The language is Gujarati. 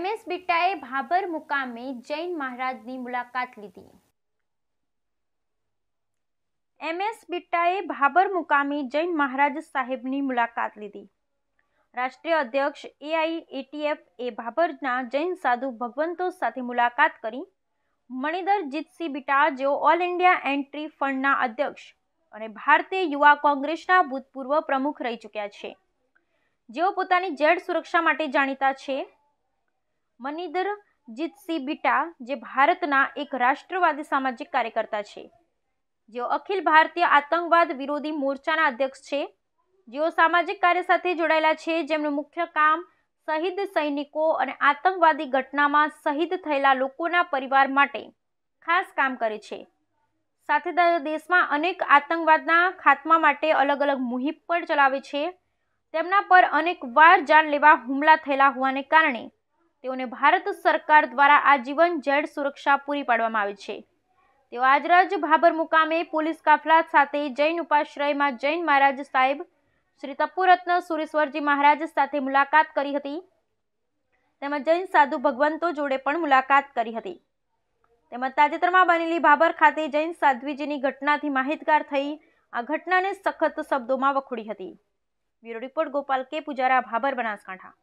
એમ એસ બિટ્ટાએ ભાભર મુકામે જૈન મહારાજની મુલાકાત લીધી. એમએસ બિટ્ટાએ ભાભર મુકામે જૈન મહારાજ સાહેબની મુલાકાત લીધી. રાષ્ટ્રીય અધ્યક્ષ એઆઈએટીએફ એ ભાભરના જૈન સાધુ ભગવંતો સાથે મુલાકાત કરી. મણિધર જીતસિંહ બિટા, જેઓ ઓલ ઇન્ડિયા એન્ટ્રી ફંડના અધ્યક્ષ અને ભારતીય યુવા કોંગ્રેસના ભૂતપૂર્વ પ્રમુખ રહી ચૂક્યા છે. જેઓ પોતાની જેડ સુરક્ષા માટે જાણીતા છે. મનિધર જીતસિંહ બિટા, જે ભારતના એક રાષ્ટ્રવાદી સામાજિક કાર્યકર્તા છે. જેઓ અખિલ ભારતીય આતંકવાદ વિરોધી મોરચાના અધ્યક્ષ છે. જેઓ સામાજિક કાર્ય સાથે જોડાયેલા છે, જેમનું મુખ્ય કામ શહીદ સૈનિકો અને આતંકવાદી ઘટનામાં શહીદ થયેલા લોકોના પરિવાર માટે ખાસ કામ કરે છે. સાથે દેશમાં અનેક આતંકવાદના ખાત્મા માટે અલગ અલગ મુહિમ પણ ચલાવે છે. તેમના પર અનેક વાર જાન લેવા હુમલા થયેલા હોવાને કારણે તેઓને ભારત સરકાર દ્વારા આજીવન જેડ સુરક્ષા પૂરી પાડવામાં આવી છે. તેઓ આજરોજ ભાભર મુકામે પોલીસ કાફલા સાથે જૈન ઉપાશ્રયમાં જૈન મહારાજ સાહેબ શ્રી તપુરત્ન સુરેશ્વરજી મહારાજ સાથે મુલાકાત કરી હતી. તેમજ જૈન સાધુ ભગવંતો જોડે પણ મુલાકાત કરી હતી. તેમજ તાજેતરમાં બનેલી ભાભર ખાતે જૈન સાધ્વીજીની ઘટનાથી માહિતગાર થઈ આ ઘટનાને સખત શબ્દોમાં વખોડી હતી. બ્યુરો રિપોર્ટ ગોપાલ કે. પુજારા, ભાભર બનાસકાંઠા.